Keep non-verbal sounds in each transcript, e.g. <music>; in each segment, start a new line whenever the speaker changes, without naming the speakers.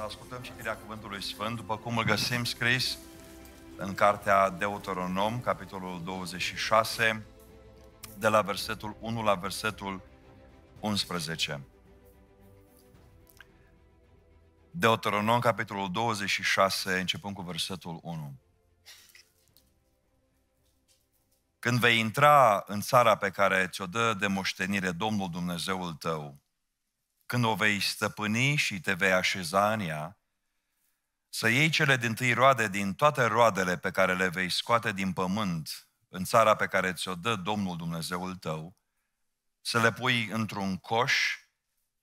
să ascultăm citirea Cuvântului Sfânt, după cum îl găsim scris în cartea Deuteronom, capitolul 26, de la versetul 1 la versetul 11. Deuteronom, capitolul 26, începând cu versetul 1. Când vei intra în țara pe care ți-o dă de moștenire Domnul Dumnezeul tău, când o vei stăpâni și te vei așeza în ea, să iei cele din tâi roade din toate roadele pe care le vei scoate din pământ în țara pe care ți-o dă Domnul Dumnezeul tău, să le pui într-un coș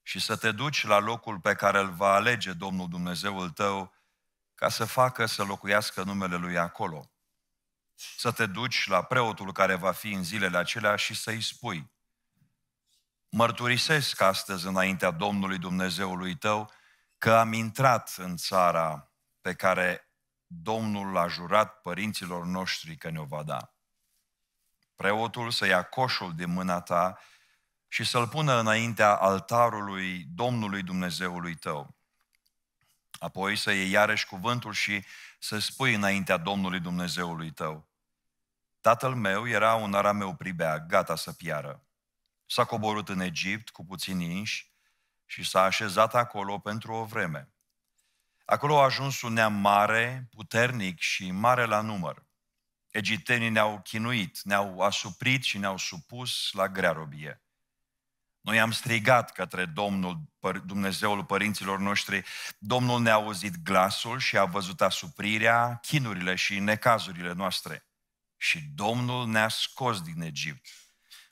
și să te duci la locul pe care îl va alege Domnul Dumnezeul tău ca să facă să locuiască numele Lui acolo. Să te duci la preotul care va fi în zilele acelea și să-i spui – mărturisesc astăzi înaintea Domnului Dumnezeului tău că am intrat în țara pe care Domnul a jurat părinților noștri că ne-o va da. Preotul să ia coșul din mâna ta și să-l pună înaintea altarului Domnului Dumnezeului tău. Apoi să iei iarăși cuvântul și să spui înaintea Domnului Dumnezeului tău. Tatăl meu era un arameu pribea, gata să piară s-a coborât în Egipt cu puțini inși și s-a așezat acolo pentru o vreme. Acolo a ajuns un neam mare, puternic și mare la număr. Egiptenii ne-au chinuit, ne-au asuprit și ne-au supus la grea robie. Noi am strigat către Domnul, Dumnezeul părinților noștri. Domnul ne-a auzit glasul și a văzut asuprirea, chinurile și necazurile noastre. Și Domnul ne-a scos din Egipt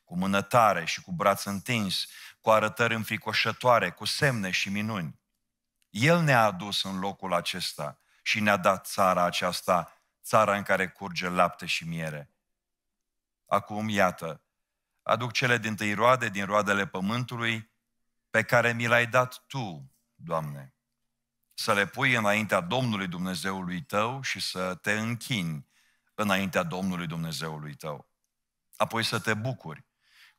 cu mână tare și cu braț întins, cu arătări înfricoșătoare, cu semne și minuni. El ne-a adus în locul acesta și ne-a dat țara aceasta, țara în care curge lapte și miere. Acum, iată, aduc cele din tâi roade, din roadele pământului, pe care mi le-ai dat Tu, Doamne. Să le pui înaintea Domnului Dumnezeului tău și să te închini înaintea Domnului Dumnezeului tău. Apoi să te bucuri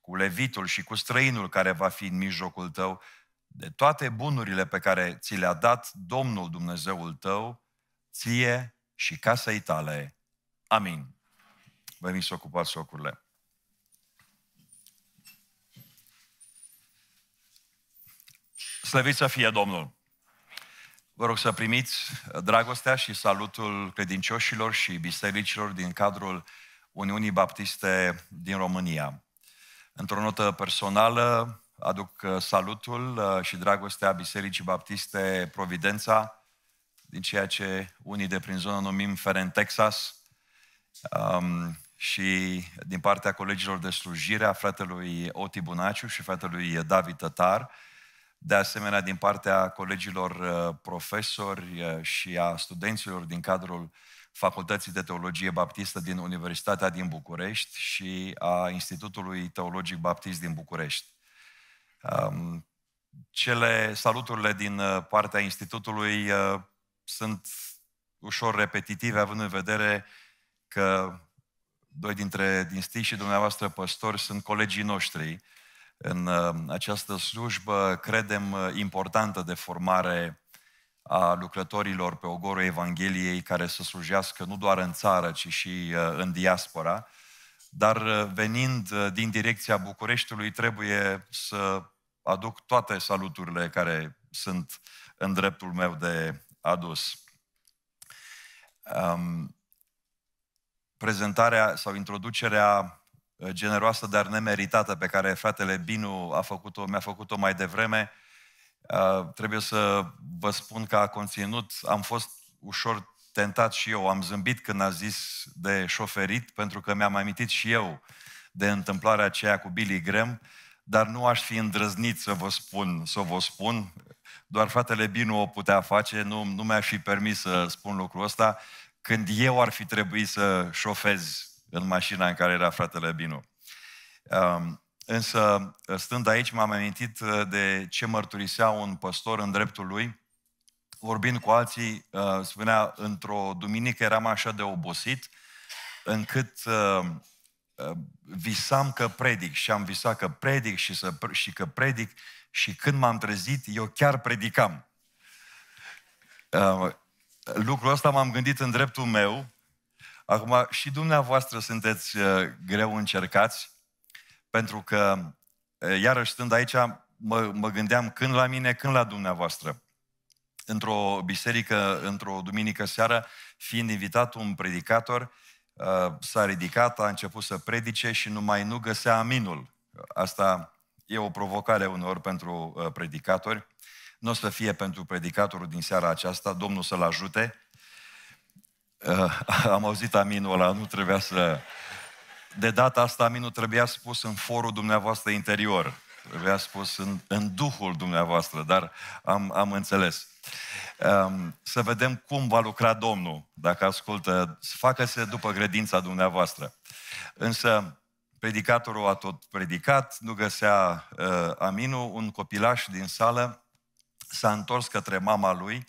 cu levitul și cu străinul care va fi în mijlocul tău, de toate bunurile pe care ți le-a dat Domnul Dumnezeul tău, ție și casei tale. Amin. Veniți să ocupați locurile. Slăvit să fie Domnul! Vă rog să primiți dragostea și salutul credincioșilor și bisericilor din cadrul Uniunii Baptiste din România. Într-o notă personală, aduc uh, salutul uh, și dragostea Bisericii Baptiste Providența, din ceea ce unii de prin zonă numim Feren, Texas, um, și din partea colegilor de slujire a fratelui Oti Bunaciu și fratelui David Tătar, de asemenea din partea colegilor uh, profesori și a studenților din cadrul Facultății de Teologie Baptistă din Universitatea din București și a Institutului Teologic Baptist din București. Um, cele saluturile din uh, partea Institutului uh, sunt ușor repetitive, având în vedere că doi dintre din stii și dumneavoastră păstori sunt colegii noștri în uh, această slujbă, credem, importantă de formare a lucrătorilor pe ogorul Evangheliei care să slujească nu doar în țară, ci și uh, în diaspora. Dar uh, venind uh, din direcția Bucureștiului, trebuie să aduc toate saluturile care sunt în dreptul meu de adus. Um, prezentarea sau introducerea generoasă, dar nemeritată pe care fratele Binu a făcut-o, mi-a făcut-o mai devreme, Uh, trebuie să vă spun că a conținut, am fost ușor tentat și eu, am zâmbit când a zis de șoferit, pentru că mi-am amintit și eu de întâmplarea aceea cu Billy Graham, dar nu aș fi îndrăznit să vă spun, să vă spun, doar fratele Binu o putea face, nu, nu mi-aș fi permis să spun lucrul ăsta, când eu ar fi trebuit să șofez în mașina în care era fratele Binu. Um, Însă, stând aici, m-am amintit uh, de ce mărturisea un păstor în dreptul lui, vorbind cu alții, uh, spunea, într-o duminică eram așa de obosit, încât uh, visam că predic și am visat că predic și, să, și că predic și când m-am trezit, eu chiar predicam. Uh, lucrul ăsta m-am gândit în dreptul meu. Acum, și dumneavoastră sunteți uh, greu încercați, pentru că, uh, iarăși stând aici, mă, mă gândeam când la mine, când la dumneavoastră. Într-o biserică, într-o duminică seară, fiind invitat un predicator, s-a ridicat, a început să predice și numai nu găsea aminul. Asta e o provocare uneori pentru predicatori nu o să fie pentru predicatorul din seara aceasta, Domnul să-l ajute. Uh, <laughs> am auzit aminul ăla, nu trebuia să... De data asta aminul trebuia spus în forul dumneavoastră interior. Trebuia spus în, în duhul dumneavoastră, dar am, am înțeles. Um, să vedem cum va lucra Domnul, dacă ascultă, să facă-se după credința dumneavoastră. Însă, predicatorul a tot predicat, nu găsea uh, aminul, un copilaș din sală s-a întors către mama lui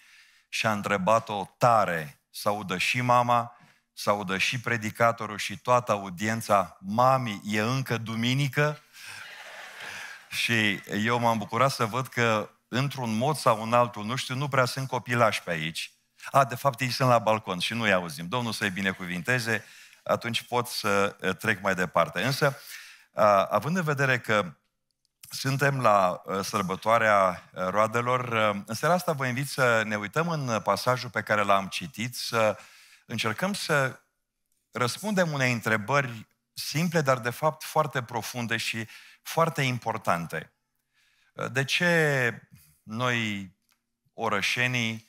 și a întrebat-o tare să audă și mama, să audă și predicatorul și toată audiența, mami, e încă duminică? Și eu m-am bucurat să văd că într-un mod sau în altul, nu știu, nu prea sunt copilași pe aici. A, de fapt, ei sunt la balcon și nu-i auzim. Domnul să-i binecuvinteze, atunci pot să eh, trec mai departe. Însă, având în vedere că suntem la uh, sărbătoarea uh, roadelor. Uh, în seara asta vă invit să ne uităm în pasajul pe care l-am citit, să încercăm să răspundem unei întrebări simple, dar de fapt foarte profunde și foarte importante. De ce noi, orășenii,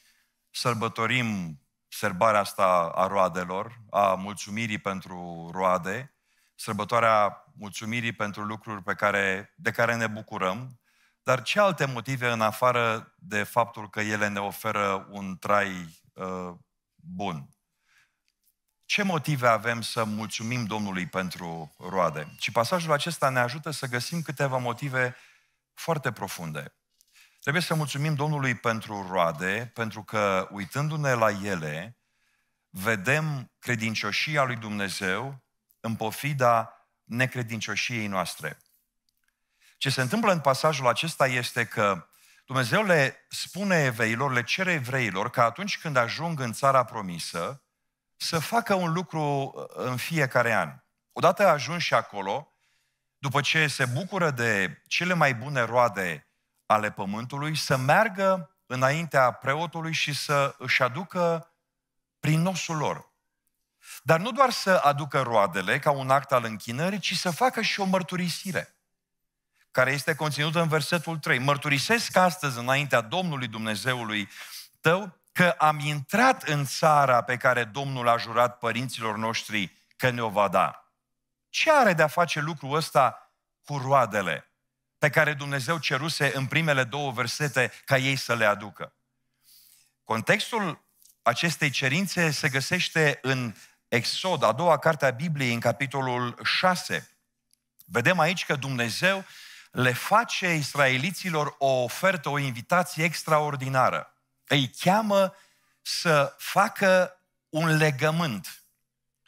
sărbătorim sărbarea asta a roadelor, a mulțumirii pentru roade, sărbătoarea mulțumirii pentru lucruri pe care, de care ne bucurăm, dar ce alte motive în afară de faptul că ele ne oferă un trai uh, bun? Ce motive avem să mulțumim Domnului pentru roade? Și pasajul acesta ne ajută să găsim câteva motive foarte profunde. Trebuie să mulțumim Domnului pentru roade, pentru că uitându-ne la ele, vedem credincioșia lui Dumnezeu în pofida necredincioșiei noastre. Ce se întâmplă în pasajul acesta este că Dumnezeu le spune evreilor, le cere evreilor că atunci când ajung în țara promisă, să facă un lucru uh, în fiecare an. Odată ajuns și acolo, după ce se bucură de cele mai bune roade ale pământului, să meargă înaintea preotului și să își aducă prin nosul lor. Dar nu doar să aducă roadele ca un act al închinării, ci să facă și o mărturisire, care este conținută în versetul 3. Mărturisesc astăzi înaintea Domnului Dumnezeului tău că am intrat în țara pe care Domnul a jurat părinților noștri că ne-o va da. Ce are de a face lucrul ăsta cu roadele pe care Dumnezeu ceruse în primele două versete ca ei să le aducă? Contextul acestei cerințe se găsește în Exod, a doua carte a Bibliei, în capitolul 6, vedem aici că Dumnezeu le face israeliților o ofertă, o invitație extraordinară. Îi cheamă să facă un legământ.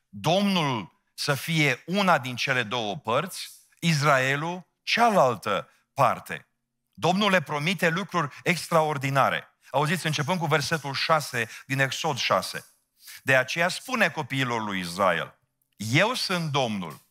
Domnul să fie una din cele două părți, Israelul cealaltă parte. Domnul le promite lucruri extraordinare. Auziți, începând cu versetul 6 din Exod 6. De aceea spune copiilor lui Israel, eu sunt Domnul,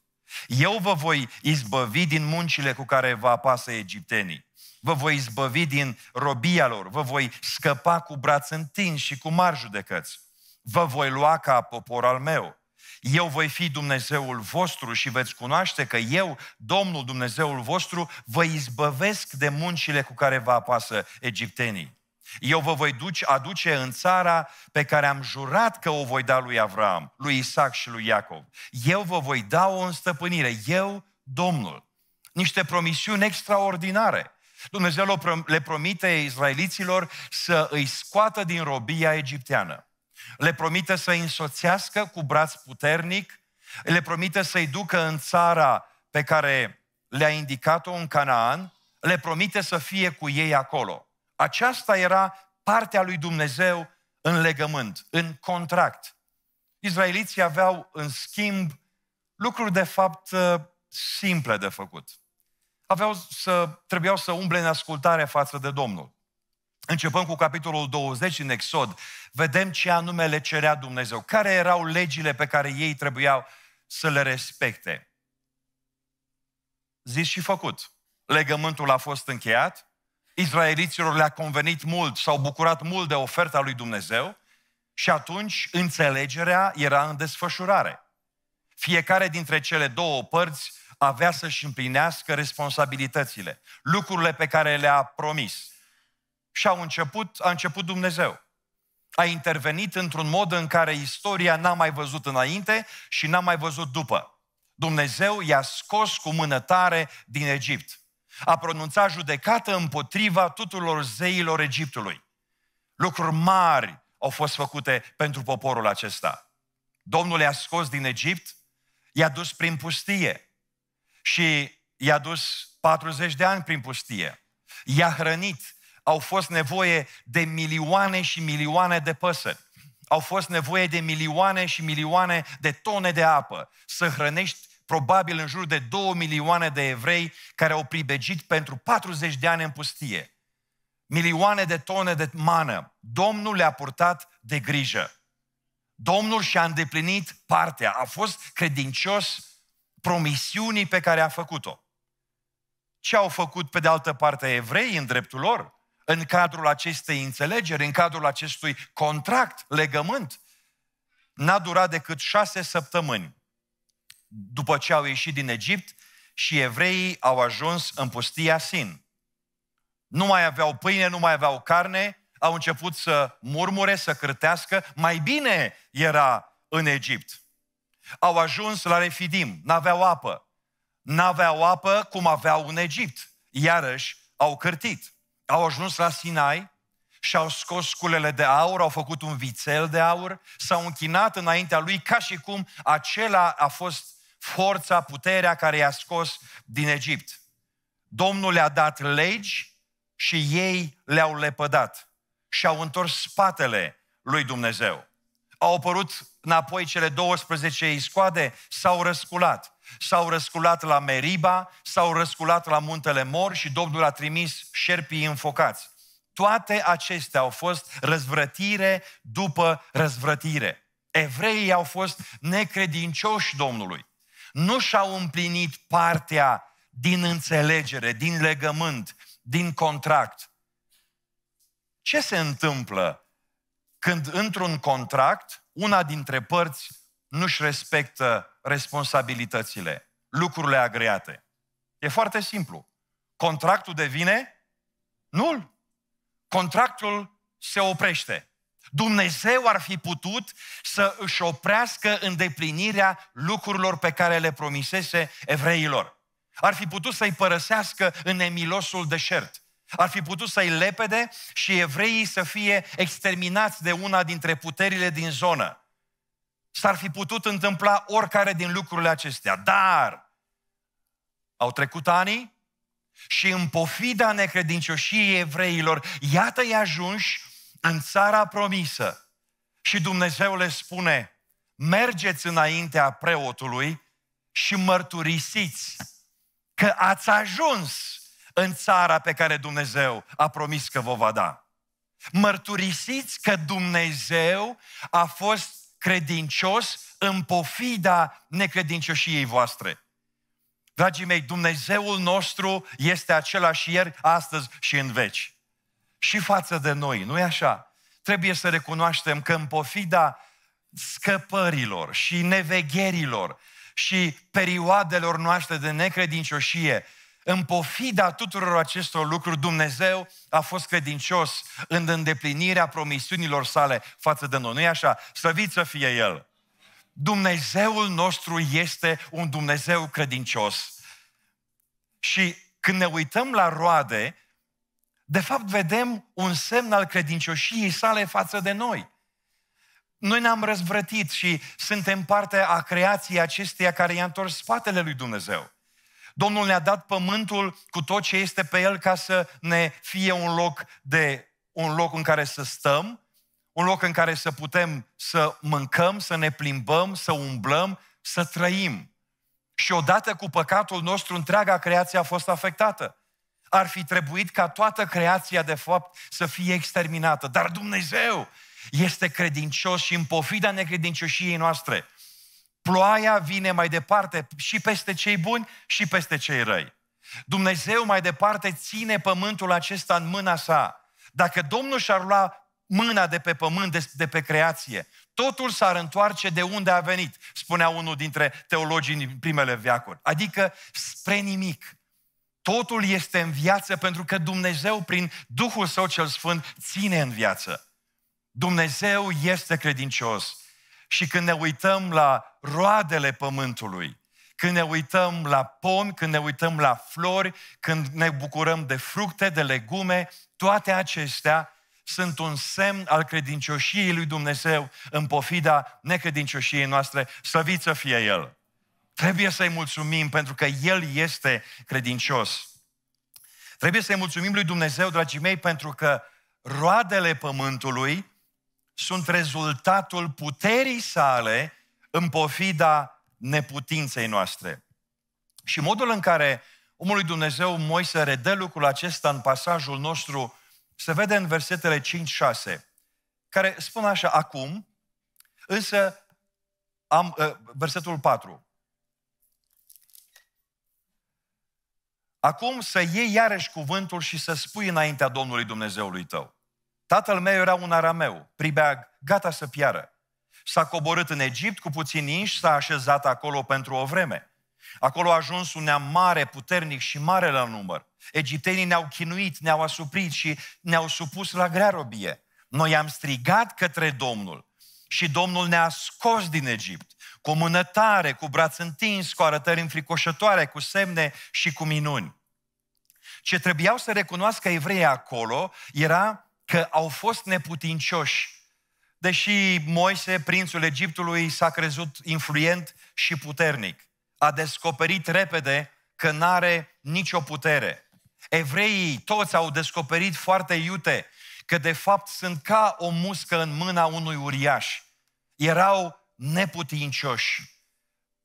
eu vă voi izbăvi din muncile cu care vă apasă egiptenii. Vă voi izbăvi din robia lor, vă voi scăpa cu braț întins și cu mari judecăți. Vă voi lua ca popor al meu. Eu voi fi Dumnezeul vostru și veți cunoaște că eu, Domnul Dumnezeul vostru, vă izbăvesc de muncile cu care vă apasă egiptenii. Eu vă voi duce, aduce în țara pe care am jurat că o voi da lui Avram, lui Isaac și lui Iacov. Eu vă voi da o înstăpânire, eu, Domnul. Niște promisiuni extraordinare. Dumnezeu le promite izraeliților să îi scoată din robia egipteană. Le promite să îi însoțească cu braț puternic, le promite să-i ducă în țara pe care le-a indicat-o în Canaan, le promite să fie cu ei acolo. Aceasta era partea lui Dumnezeu în legământ, în contract. Izraeliții aveau, în schimb, lucruri de fapt uh, simple de făcut. Aveau să, trebuiau să umble în ascultare față de Domnul. începând cu capitolul 20 în Exod, vedem ce anume le cerea Dumnezeu, care erau legile pe care ei trebuiau să le respecte. Zis și făcut. Legământul a fost încheiat, Israeliților le-a convenit mult, s-au bucurat mult de oferta lui Dumnezeu și atunci înțelegerea era în desfășurare. Fiecare dintre cele două părți avea să-și împlinească responsabilitățile, lucrurile pe care le-a promis. Și au început, a început Dumnezeu. A intervenit într-un mod în care istoria n-a mai văzut înainte și n-a mai văzut după. Dumnezeu i-a scos cu mână tare din Egipt. A pronunțat judecată împotriva tuturor zeilor Egiptului. Lucruri mari au fost făcute pentru poporul acesta. Domnul i-a scos din Egipt, i-a dus prin pustie și i-a dus 40 de ani prin pustie. I-a hrănit, au fost nevoie de milioane și milioane de păsări. Au fost nevoie de milioane și milioane de tone de apă să hrănești probabil în jur de 2 milioane de evrei care au pribegit pentru 40 de ani în pustie. Milioane de tone de mană. Domnul le-a purtat de grijă. Domnul și-a îndeplinit partea. A fost credincios promisiunii pe care a făcut-o. Ce au făcut pe de altă parte evrei în dreptul lor? În cadrul acestei înțelegeri, în cadrul acestui contract, legământ, n-a durat decât șase săptămâni după ce au ieșit din Egipt și evreii au ajuns în pustia Sin. Nu mai aveau pâine, nu mai aveau carne, au început să murmure, să cârtească, mai bine era în Egipt. Au ajuns la Refidim, n-aveau apă. N-aveau apă cum aveau în Egipt. Iarăși au cârtit. Au ajuns la Sinai și au scos sculele de aur, au făcut un vițel de aur, s-au închinat înaintea lui ca și cum acela a fost forța, puterea care i-a scos din Egipt. Domnul le-a dat legi și ei le-au lepădat și au întors spatele lui Dumnezeu. Au apărut înapoi cele 12 iscoade, s-au răsculat. S-au răsculat la Meriba, s-au răsculat la muntele Mor și Domnul a trimis șerpii înfocați. Toate acestea au fost răzvrătire după răzvrătire. Evreii au fost necredincioși Domnului. Nu și-au împlinit partea din înțelegere, din legământ, din contract. Ce se întâmplă când într-un contract una dintre părți nu-și respectă responsabilitățile, lucrurile agreate? E foarte simplu. Contractul devine nul. Contractul se oprește. Dumnezeu ar fi putut să își oprească îndeplinirea lucrurilor pe care le promisese evreilor. Ar fi putut să-i părăsească în emilosul deșert. Ar fi putut să-i lepede și evreii să fie exterminați de una dintre puterile din zonă. S-ar fi putut întâmpla oricare din lucrurile acestea. Dar au trecut ani și în pofida necredincioșiei evreilor, iată-i ajunși în țara promisă. Și Dumnezeu le spune, mergeți înaintea preotului și mărturisiți că ați ajuns în țara pe care Dumnezeu a promis că vă va da. Mărturisiți că Dumnezeu a fost credincios în pofida necredincioșiei voastre. Dragii mei, Dumnezeul nostru este același ieri, astăzi și în veci. Și față de noi, nu-i așa? Trebuie să recunoaștem că în pofida scăpărilor și nevegherilor și perioadelor noastre de necredincioșie, în pofida tuturor acestor lucruri, Dumnezeu a fost credincios în îndeplinirea promisiunilor sale față de noi. Nu-i așa? Slăvit să fie El! Dumnezeul nostru este un Dumnezeu credincios. Și când ne uităm la roade, de fapt vedem un semn al credincioșiei sale față de noi. Noi ne-am răzvrătit și suntem parte a creației acesteia care i-a întors spatele lui Dumnezeu. Domnul ne-a dat pământul cu tot ce este pe el ca să ne fie un loc, de, un loc în care să stăm, un loc în care să putem să mâncăm, să ne plimbăm, să umblăm, să trăim. Și odată cu păcatul nostru, întreaga creație a fost afectată. Ar fi trebuit ca toată creația, de fapt, să fie exterminată. Dar Dumnezeu este credincios și în pofida necredincioșiei noastre. Ploaia vine mai departe și peste cei buni și peste cei răi. Dumnezeu mai departe ține pământul acesta în mâna sa. Dacă Domnul și-ar lua mâna de pe pământ, de, de pe creație, totul s-ar întoarce de unde a venit, spunea unul dintre teologii din primele veacuri. Adică spre nimic. Totul este în viață pentru că Dumnezeu, prin Duhul Său cel Sfânt, ține în viață. Dumnezeu este credincios. Și când ne uităm la roadele pământului, când ne uităm la pom, când ne uităm la flori, când ne bucurăm de fructe, de legume, toate acestea sunt un semn al credincioșiei lui Dumnezeu în pofida necredincioșiei noastre, slăvit să fie El. Trebuie să-i mulțumim pentru că El este credincios. Trebuie să-i mulțumim lui Dumnezeu, dragii mei, pentru că roadele pământului sunt rezultatul puterii sale în pofida neputinței noastre. Și modul în care omul lui Dumnezeu Moise redă lucrul acesta în pasajul nostru se vede în versetele 5-6, care spun așa, acum, însă, am, uh, versetul 4. Acum să iei iarăși cuvântul și să spui înaintea Domnului Dumnezeului tău. Tatăl meu era un arameu, pribeag, gata să piară. S-a coborât în Egipt cu puțin inși, s-a așezat acolo pentru o vreme. Acolo a ajuns un neam mare, puternic și mare la număr. Egiptenii ne-au chinuit, ne-au asuprit și ne-au supus la grea robie. Noi am strigat către Domnul și Domnul ne-a scos din Egipt cu mână tare, cu braț întins, cu arătări înfricoșătoare, cu semne și cu minuni. Ce trebuiau să recunoască evreii acolo era că au fost neputincioși. Deși Moise, prințul Egiptului, s-a crezut influent și puternic, a descoperit repede că n-are nicio putere. Evreii toți au descoperit foarte iute că de fapt sunt ca o muscă în mâna unui uriaș. Erau neputincioși.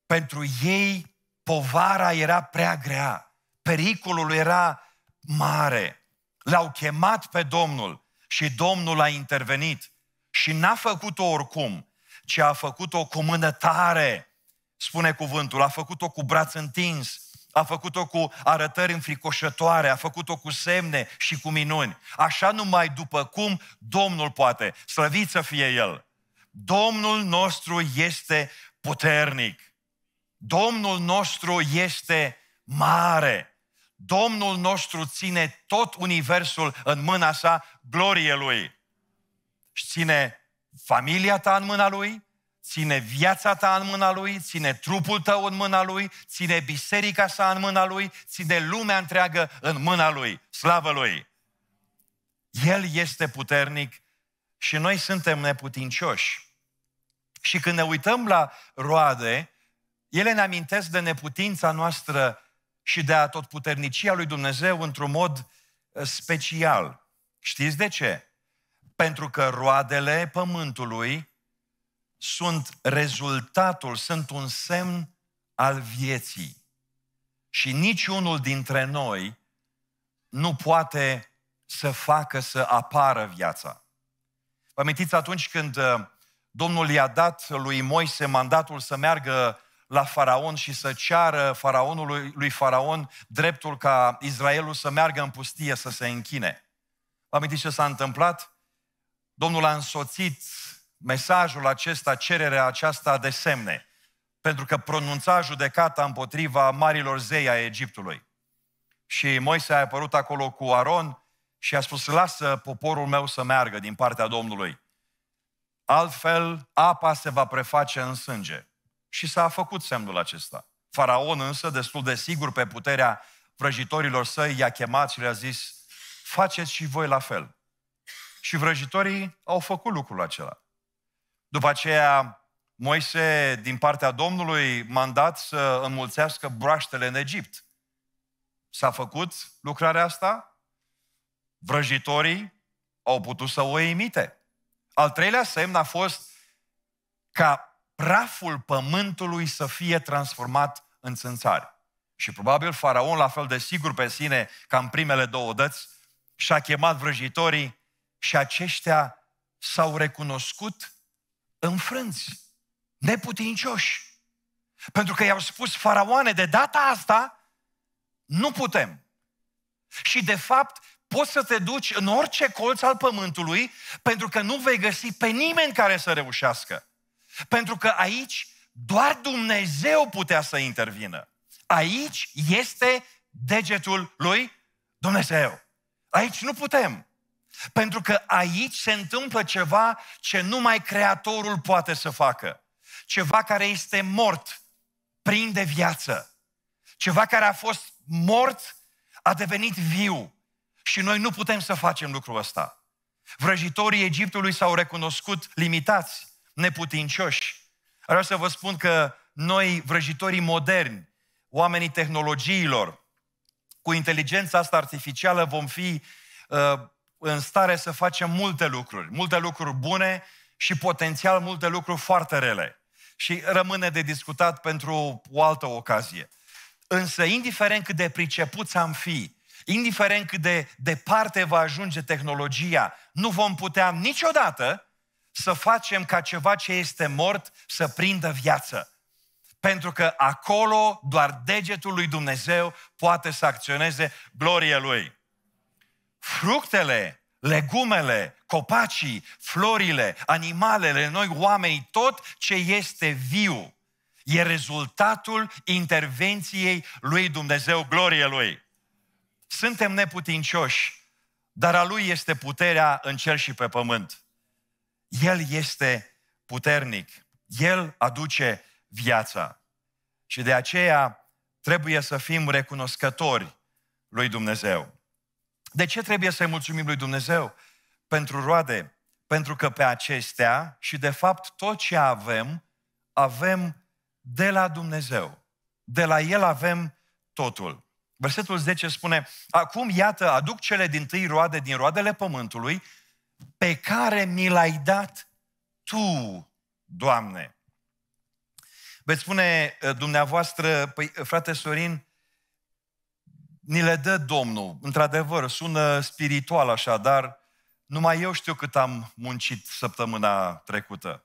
Pentru ei povara era prea grea, pericolul era mare. L-au chemat pe Domnul și Domnul a intervenit. Și n-a făcut-o oricum, ci a făcut-o cu mână tare, spune cuvântul, a făcut-o cu braț întins, a făcut-o cu arătări înfricoșătoare, a făcut-o cu semne și cu minuni. Așa numai după cum Domnul poate, slăvit să fie El. Domnul nostru este puternic. Domnul nostru este mare. Domnul nostru ține tot universul în mâna sa, glorie Lui. Și ține familia ta în mâna Lui, ține viața ta în mâna Lui, ține trupul tău în mâna Lui, ține biserica sa în mâna Lui, ține lumea întreagă în mâna Lui. Slavă Lui! El este puternic și noi suntem neputincioși. Și când ne uităm la roade, ele ne amintesc de neputința noastră și de a tot puternicia lui Dumnezeu într-un mod uh, special. Știți de ce? Pentru că roadele pământului sunt rezultatul, sunt un semn al vieții. Și niciunul dintre noi nu poate să facă să apară viața. Vă amintiți atunci când uh, Domnul i-a dat lui Moise mandatul să meargă la faraon și să ceară faraonului lui faraon dreptul ca Israelul să meargă în pustie să se închine. Vă amintiți ce s-a întâmplat? Domnul a însoțit mesajul acesta, cererea aceasta de semne, pentru că pronunța judecata împotriva marilor zei a Egiptului. Și Moise a apărut acolo cu Aron și a spus, lasă poporul meu să meargă din partea Domnului. Altfel, apa se va preface în sânge. Și s-a făcut semnul acesta. Faraon însă, destul de sigur pe puterea vrăjitorilor săi, i-a chemat și le-a zis, faceți și voi la fel. Și vrăjitorii au făcut lucrul acela. După aceea, Moise, din partea Domnului, mandat să înmulțească broaștele în Egipt. S-a făcut lucrarea asta? Vrăjitorii au putut să o imite. Al treilea semn a fost ca praful pământului să fie transformat în țânțari. Și probabil faraon, la fel de sigur pe sine ca în primele două dăți, și-a chemat vrăjitorii și aceștia s-au recunoscut înfrânți, neputincioși. Pentru că i-au spus faraoane, de data asta nu putem. Și de fapt, poți să te duci în orice colț al pământului, pentru că nu vei găsi pe nimeni care să reușească. Pentru că aici doar Dumnezeu putea să intervină. Aici este degetul lui Dumnezeu. Aici nu putem. Pentru că aici se întâmplă ceva ce numai Creatorul poate să facă. Ceva care este mort, prinde viață. Ceva care a fost mort, a devenit viu. Și noi nu putem să facem lucrul ăsta. Vrăjitorii Egiptului s-au recunoscut limitați, neputincioși. Vreau să vă spun că noi, vrăjitorii moderni, oamenii tehnologiilor, cu inteligența asta artificială vom fi uh, în stare să facem multe lucruri, multe lucruri bune și potențial multe lucruri foarte rele. Și rămâne de discutat pentru o altă ocazie. Însă, indiferent cât de pricepuți am fi, indiferent cât de departe va ajunge tehnologia, nu vom putea niciodată să facem ca ceva ce este mort să prindă viață. Pentru că acolo doar degetul lui Dumnezeu poate să acționeze gloria lui. Fructele, legumele, copacii, florile, animalele, noi oamenii, tot ce este viu, e rezultatul intervenției lui Dumnezeu, glorie lui. Suntem neputincioși, dar a lui este puterea în cer și pe pământ. El este puternic. El aduce viața. Și de aceea trebuie să fim recunoscători lui Dumnezeu. De ce trebuie să-i mulțumim lui Dumnezeu? Pentru roade. Pentru că pe acestea și de fapt tot ce avem, avem de la Dumnezeu. De la El avem totul. Versetul 10 spune, acum iată, aduc cele din tâi roade din roadele pământului, pe care mi l-ai dat Tu, Doamne. Veți spune uh, dumneavoastră, păi, uh, frate Sorin, ni le dă Domnul. Într-adevăr, sună spiritual așa, dar numai eu știu cât am muncit săptămâna trecută.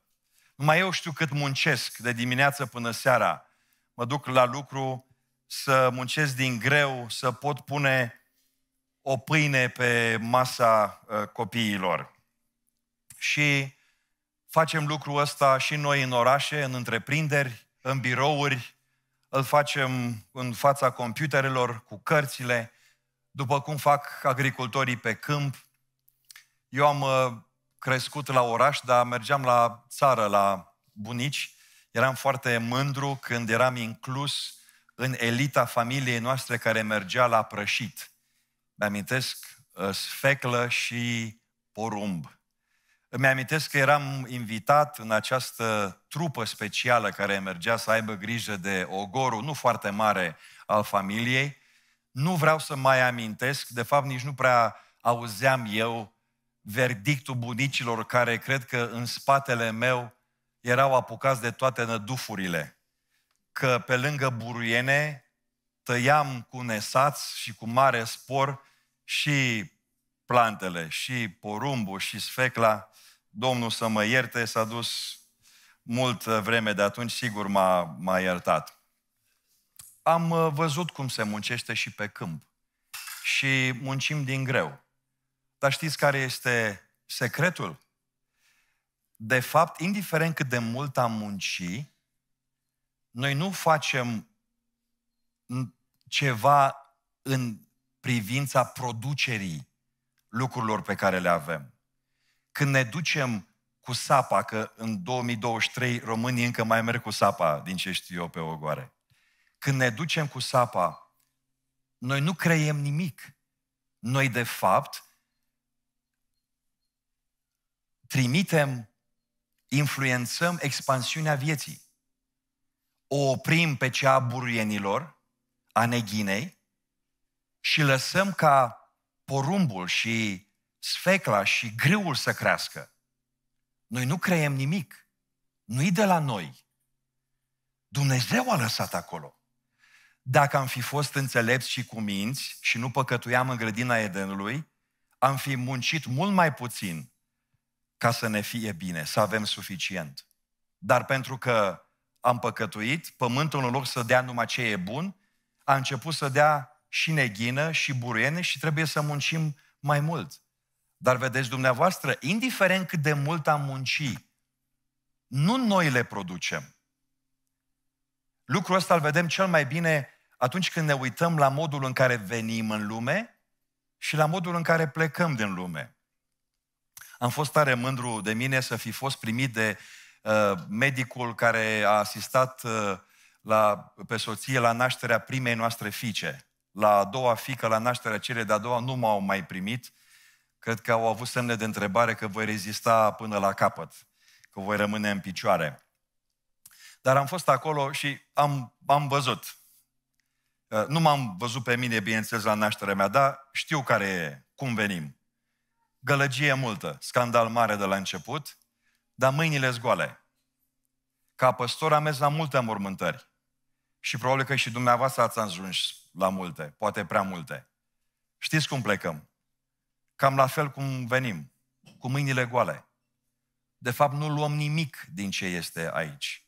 Numai eu știu cât muncesc de dimineață până seara. Mă duc la lucru să muncesc din greu, să pot pune o pâine pe masa uh, copiilor. Și facem lucrul ăsta și noi în orașe, în întreprinderi, în birouri, îl facem în fața computerelor, cu cărțile, după cum fac agricultorii pe câmp. Eu am uh, crescut la oraș, dar mergeam la țară, la bunici. Eram foarte mândru când eram inclus în elita familiei noastre care mergea la prășit. Mi-amintesc uh, sfeclă și porumb. Îmi amintesc că eram invitat în această trupă specială care mergea să aibă grijă de ogorul, nu foarte mare, al familiei. Nu vreau să mai amintesc, de fapt nici nu prea auzeam eu verdictul bunicilor care cred că în spatele meu erau apucați de toate nădufurile. Că pe lângă buruiene tăiam cu nesați și cu mare spor și plantele, și porumbul, și sfecla. Domnul să mă ierte, s-a dus mult vreme de atunci, sigur m-a, m-a iertat. Am uh, văzut cum se muncește și pe câmp. Și muncim din greu. Dar știți care este secretul? De fapt, indiferent cât de mult am munci, noi nu facem ceva în privința producerii lucrurilor pe care le avem. Când ne ducem cu sapa, că în 2023 românii încă mai merg cu sapa, din ce știu eu pe ogoare. Când ne ducem cu sapa, noi nu creiem nimic. Noi, de fapt, trimitem, influențăm expansiunea vieții. O oprim pe cea a buruienilor, a neghinei, și lăsăm ca porumbul și sfecla și grâul să crească. Noi nu creiem nimic. Nu-i de la noi. Dumnezeu a lăsat acolo. dacă am fi fost înțelepți și cuminți și nu păcătuiam în grădina Edenului, am fi muncit mult mai puțin ca să ne fie bine, să avem suficient. Dar pentru că am păcătuit, pământul în loc să dea numai ce e bun, a început să dea și neghină și buruiene și trebuie să muncim mai mult. Dar vedeți dumneavoastră, indiferent cât de mult am muncit, nu noi le producem. Lucrul ăsta îl vedem cel mai bine atunci când ne uităm la modul în care venim în lume și la modul în care plecăm din lume. Am fost tare mândru de mine să fi fost primit de uh, medicul care a asistat uh, la, pe soție la nașterea primei noastre fiice. La a doua fică, la nașterea celei de-a doua, nu m-au mai primit. Cred că au avut semne de întrebare că voi rezista până la capăt, că voi rămâne în picioare. Dar am fost acolo și am, am văzut. Uh, nu m-am văzut pe mine, bineînțeles, la nașterea mea, dar știu care e, cum venim. Gălăgie multă, scandal mare de la început, dar mâinile zgoale. Ca păstor am mers la multe mormântări. Și probabil că și dumneavoastră ați ajuns la multe, poate prea multe. Știți cum plecăm? Cam la fel cum venim, cu mâinile goale. De fapt, nu luăm nimic din ce este aici.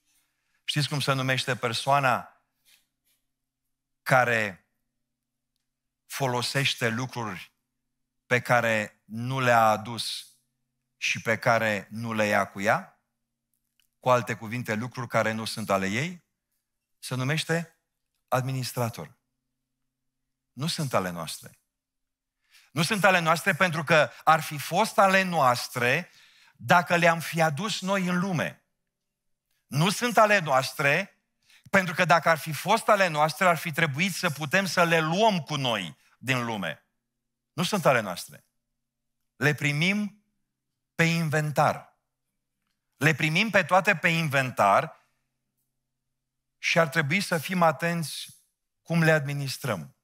Știți cum se numește persoana care folosește lucruri pe care nu le-a adus și pe care nu le ia cu ea? Cu alte cuvinte, lucruri care nu sunt ale ei? Se numește administrator. Nu sunt ale noastre. Nu sunt ale noastre pentru că ar fi fost ale noastre dacă le-am fi adus noi în lume nu sunt ale noastre, pentru că dacă ar fi fost ale noastre, ar fi trebuit să putem să le luăm cu noi din lume. Nu sunt ale noastre. Le primim pe inventar. Le primim pe toate pe inventar și ar trebui să fim atenți cum le administrăm.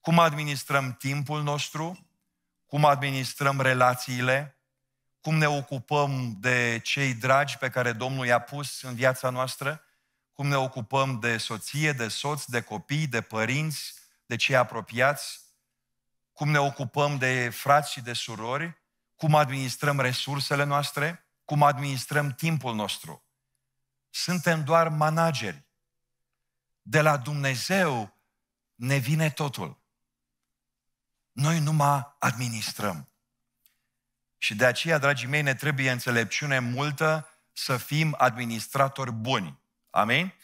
Cum administrăm timpul nostru, cum administrăm relațiile, cum ne ocupăm de cei dragi pe care Domnul i-a pus în viața noastră, cum ne ocupăm de soție, de soț, de copii, de părinți, de cei apropiați, cum ne ocupăm de frați și de surori, cum administrăm resursele noastre, cum administrăm timpul nostru. Suntem doar manageri. De la Dumnezeu ne vine totul. Noi numai administrăm. Și de aceea, dragii mei, ne trebuie înțelepciune multă să fim administratori buni. Amin?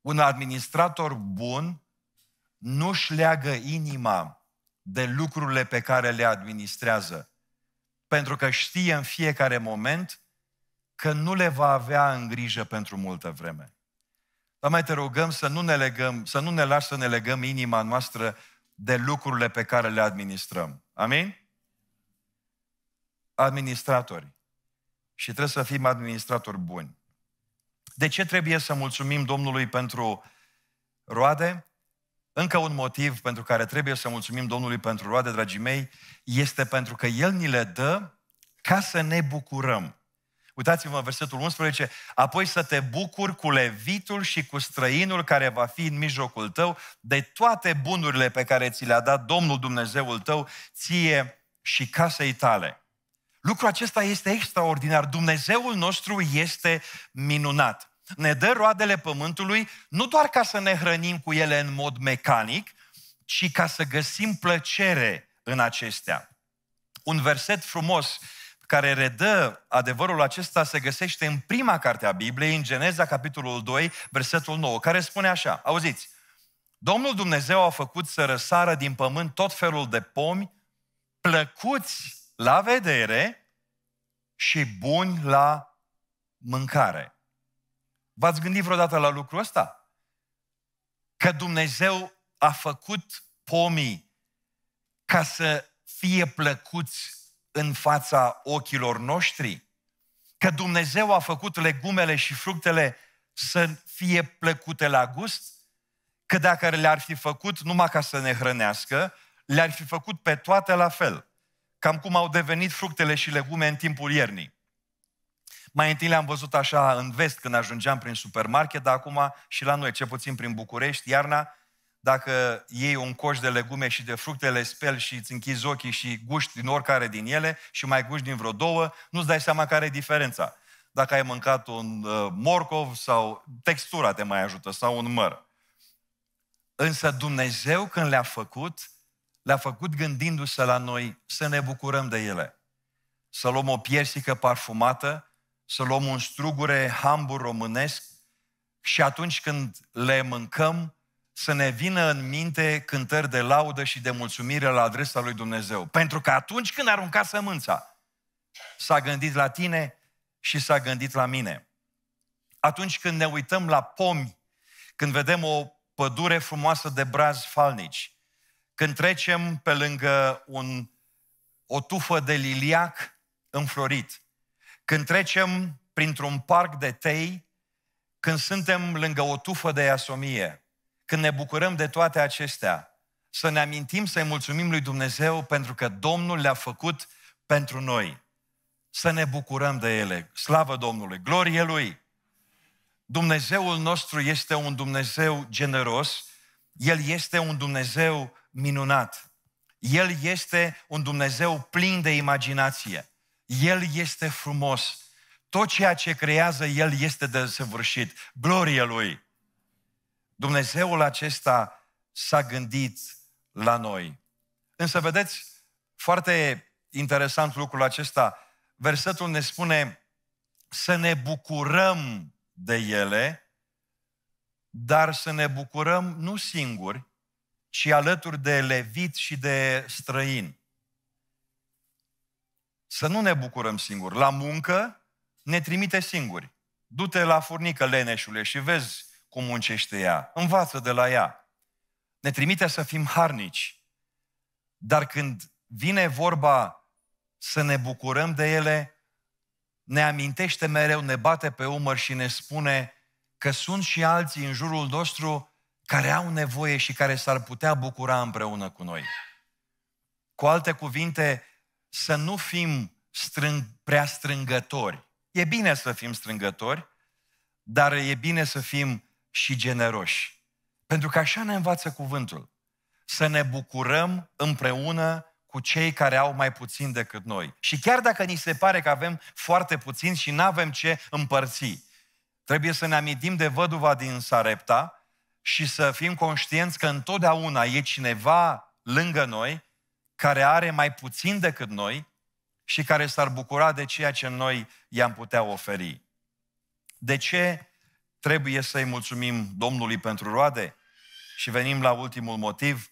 Un administrator bun nu-și leagă inima de lucrurile pe care le administrează, pentru că știe în fiecare moment că nu le va avea în grijă pentru multă vreme. Dar mai te rugăm să nu ne legăm, să nu ne lași să ne legăm inima noastră de lucrurile pe care le administrăm. Amin? administratori. Și trebuie să fim administratori buni. De ce trebuie să mulțumim Domnului pentru roade? Încă un motiv pentru care trebuie să mulțumim Domnului pentru roade, dragii mei, este pentru că El ni le dă ca să ne bucurăm. Uitați-vă versetul 11, apoi să te bucuri cu levitul și cu străinul care va fi în mijlocul tău de toate bunurile pe care ți le-a dat Domnul Dumnezeul tău, ție și casei tale. Lucrul acesta este extraordinar. Dumnezeul nostru este minunat. Ne dă roadele pământului nu doar ca să ne hrănim cu ele în mod mecanic, ci ca să găsim plăcere în acestea. Un verset frumos care redă adevărul acesta se găsește în prima carte a Bibliei, în Geneza, capitolul 2, versetul 9, care spune așa, auziți, Domnul Dumnezeu a făcut să răsară din pământ tot felul de pomi, plăcuți la vedere și buni la mâncare. V-ați gândit vreodată la lucrul ăsta? Că Dumnezeu a făcut pomii ca să fie plăcuți în fața ochilor noștri? Că Dumnezeu a făcut legumele și fructele să fie plăcute la gust? Că dacă le-ar fi făcut numai ca să ne hrănească, le-ar fi făcut pe toate la fel cam cum au devenit fructele și legume în timpul iernii. Mai întâi le-am văzut așa în vest când ajungeam prin supermarket, dar acum și la noi, cel puțin prin București, iarna, dacă iei un coș de legume și de fructe, le speli și îți închizi ochii și guști din oricare din ele și mai guști din vreo două, nu-ți dai seama care e diferența. Dacă ai mâncat un uh, morcov sau textura te mai ajută, sau un măr. Însă Dumnezeu când le-a făcut, le-a făcut gândindu-se la noi să ne bucurăm de ele. Să luăm o piersică parfumată, să luăm un strugure hambur românesc și atunci când le mâncăm, să ne vină în minte cântări de laudă și de mulțumire la adresa lui Dumnezeu. Pentru că atunci când arunca sămânța, s-a gândit la tine și s-a gândit la mine. Atunci când ne uităm la pomi, când vedem o pădure frumoasă de brazi falnici, când trecem pe lângă un, o tufă de liliac înflorit, când trecem printr-un parc de tei, când suntem lângă o tufă de iasomie, când ne bucurăm de toate acestea, să ne amintim să-i mulțumim lui Dumnezeu pentru că Domnul le-a făcut pentru noi. Să ne bucurăm de ele. Slavă Domnului! Glorie Lui! Dumnezeul nostru este un Dumnezeu generos, El este un Dumnezeu minunat. El este un Dumnezeu plin de imaginație. El este frumos. Tot ceea ce creează El este desăvârșit. Glorie Lui! Dumnezeul acesta s-a gândit la noi. Însă, vedeți, foarte interesant lucrul acesta, versetul ne spune să ne bucurăm de ele, dar să ne bucurăm nu singuri, ci alături de levit și de străini. Să nu ne bucurăm singuri. La muncă ne trimite singuri. Du-te la furnică, leneșule, și vezi cum muncește ea. Învață de la ea. Ne trimite să fim harnici. Dar când vine vorba să ne bucurăm de ele, ne amintește mereu, ne bate pe umăr și ne spune că sunt și alții în jurul nostru care au nevoie și care s-ar putea bucura împreună cu noi. Cu alte cuvinte, să nu fim strâng, prea strângători. E bine să fim strângători, dar e bine să fim și generoși. Pentru că așa ne învață cuvântul. Să ne bucurăm împreună cu cei care au mai puțin decât noi. Și chiar dacă ni se pare că avem foarte puțin și nu avem ce împărți, trebuie să ne amintim de văduva din Sarepta și să fim conștienți că întotdeauna e cineva lângă noi care are mai puțin decât noi și care s-ar bucura de ceea ce noi i-am putea oferi. De ce trebuie să-i mulțumim Domnului pentru roade? Și venim la ultimul motiv.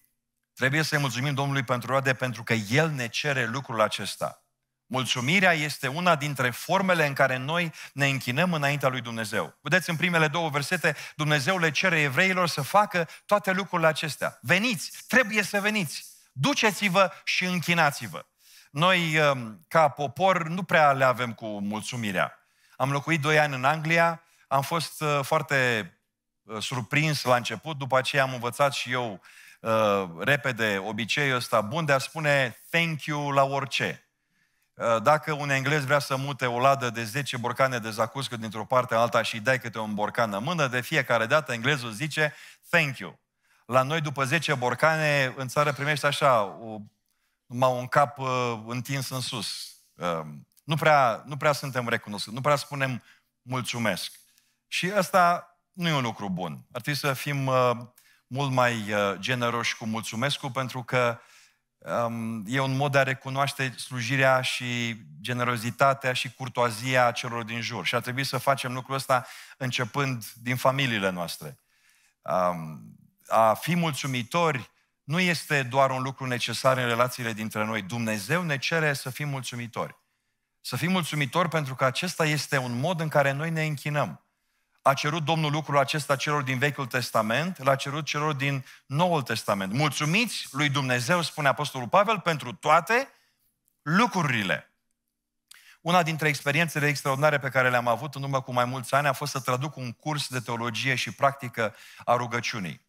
Trebuie să-i mulțumim Domnului pentru roade pentru că El ne cere lucrul acesta. Mulțumirea este una dintre formele în care noi ne închinăm înaintea lui Dumnezeu. Vedeți, în primele două versete, Dumnezeu le cere evreilor să facă toate lucrurile acestea. Veniți, trebuie să veniți. Duceți-vă și închinați-vă. Noi, um, ca popor, nu prea le avem cu mulțumirea. Am locuit doi ani în Anglia, am fost uh, foarte uh, surprins la început, după aceea am învățat și eu uh, repede obiceiul ăsta bun de a spune thank you la orice. Dacă un englez vrea să mute o ladă de 10 borcane de zacuscă dintr-o parte alta și îi dai câte un borcan în mână, de fiecare dată englezul zice thank you. La noi, după 10 borcane, în țară primești așa, o, numai un cap uh, întins în sus. Uh, nu, prea, nu prea suntem recunoscuți, nu prea spunem mulțumesc. Și ăsta nu e un lucru bun. Ar trebui să fim uh, mult mai uh, generoși cu mulțumescul, pentru că um, e un mod de a recunoaște slujirea și generozitatea și curtoazia celor din jur. Și ar trebui să facem lucrul ăsta începând din familiile noastre. Um, a fi mulțumitori nu este doar un lucru necesar în relațiile dintre noi. Dumnezeu ne cere să fim mulțumitori. Să fim mulțumitori pentru că acesta este un mod în care noi ne închinăm. A cerut Domnul lucrul acesta celor din Vechiul Testament, l-a cerut celor din Noul Testament. Mulțumiți lui Dumnezeu, spune Apostolul Pavel, pentru toate lucrurile. Una dintre experiențele extraordinare pe care le-am avut în urmă cu mai mulți ani a fost să traduc un curs de teologie și practică a rugăciunii.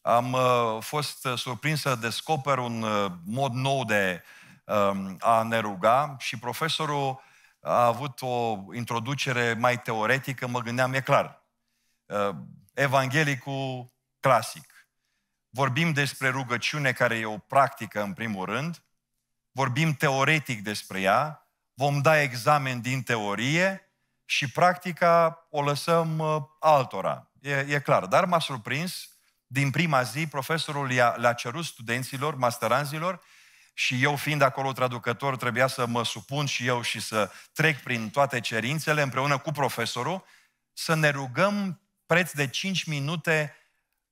Am uh, fost surprins să descoper un uh, mod nou de uh, a ne ruga și profesorul a avut o introducere mai teoretică, mă gândeam, e clar, uh, evanghelicul clasic. Vorbim despre rugăciune, care e o practică în primul rând, vorbim teoretic despre ea, vom da examen din teorie și practica o lăsăm uh, altora. E, e clar. Dar m-a surprins, din prima zi, profesorul le-a, le cerut studenților, masteranzilor, și eu fiind acolo traducător, trebuia să mă supun și eu și să trec prin toate cerințele împreună cu profesorul, să ne rugăm preț de 5 minute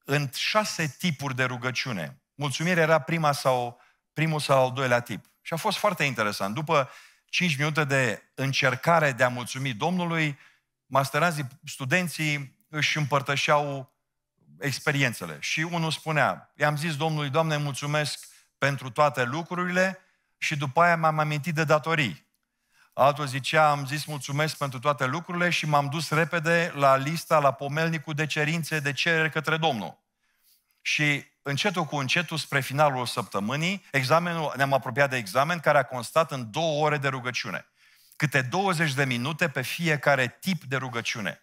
în șase tipuri de rugăciune. Mulțumire era prima sau, primul sau al doilea tip. Și a fost foarte interesant. După 5 minute de încercare de a mulțumi Domnului, masterazii, studenții își împărtășeau experiențele. Și unul spunea, i-am zis Domnului, Doamne, mulțumesc pentru toate lucrurile și după aia m-am amintit de datorii. Altul zicea, am zis mulțumesc pentru toate lucrurile și m-am dus repede la lista, la pomelnicul de cerințe, de cerere către Domnul. Și încetul cu încetul, spre finalul săptămânii, examenul, ne-am apropiat de examen care a constat în două ore de rugăciune. Câte 20 de minute pe fiecare tip de rugăciune.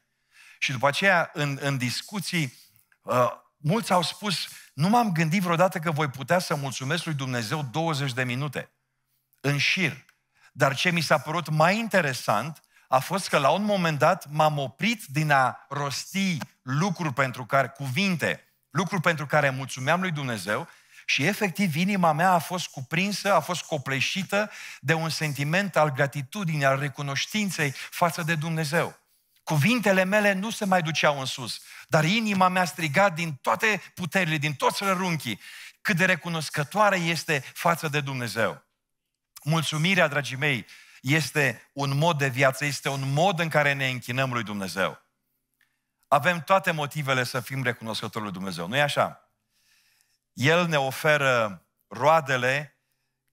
Și după aceea, în, în discuții, uh, mulți au spus, nu m-am gândit vreodată că voi putea să mulțumesc lui Dumnezeu 20 de minute în șir. Dar ce mi s-a părut mai interesant a fost că la un moment dat m-am oprit din a rosti lucruri pentru care, cuvinte, lucruri pentru care mulțumeam lui Dumnezeu și efectiv inima mea a fost cuprinsă, a fost copleșită de un sentiment al gratitudinii, al recunoștinței față de Dumnezeu. Cuvintele mele nu se mai duceau în sus, dar inima mea strigat din toate puterile, din toți rărunchii, cât de recunoscătoare este față de Dumnezeu. Mulțumirea, dragii mei, este un mod de viață, este un mod în care ne închinăm lui Dumnezeu. Avem toate motivele să fim recunoscători lui Dumnezeu, nu-i așa? El ne oferă roadele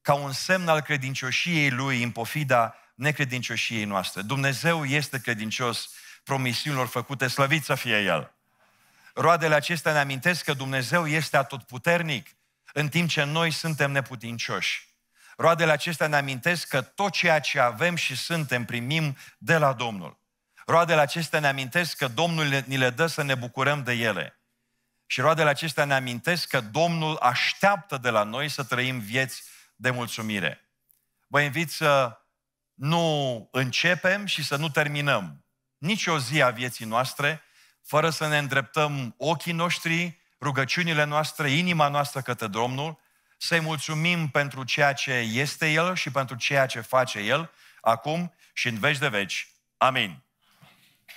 ca un semn al credincioșiei Lui în pofida necredincioșiei noastre. Dumnezeu este credincios promisiunilor făcute, slăvit să fie El. Roadele acestea ne amintesc că Dumnezeu este atotputernic, în timp ce noi suntem neputincioși. Roadele acestea ne amintesc că tot ceea ce avem și suntem primim de la Domnul. Roadele acestea ne amintesc că Domnul ni le dă să ne bucurăm de ele. Și roadele acestea ne amintesc că Domnul așteaptă de la noi să trăim vieți de mulțumire. Vă invit să nu începem și să nu terminăm nici o zi a vieții noastre fără să ne îndreptăm ochii noștri, rugăciunile noastre, inima noastră către Domnul, să-i mulțumim pentru ceea ce este El și pentru ceea ce face El, acum și în veci de veci. Amin.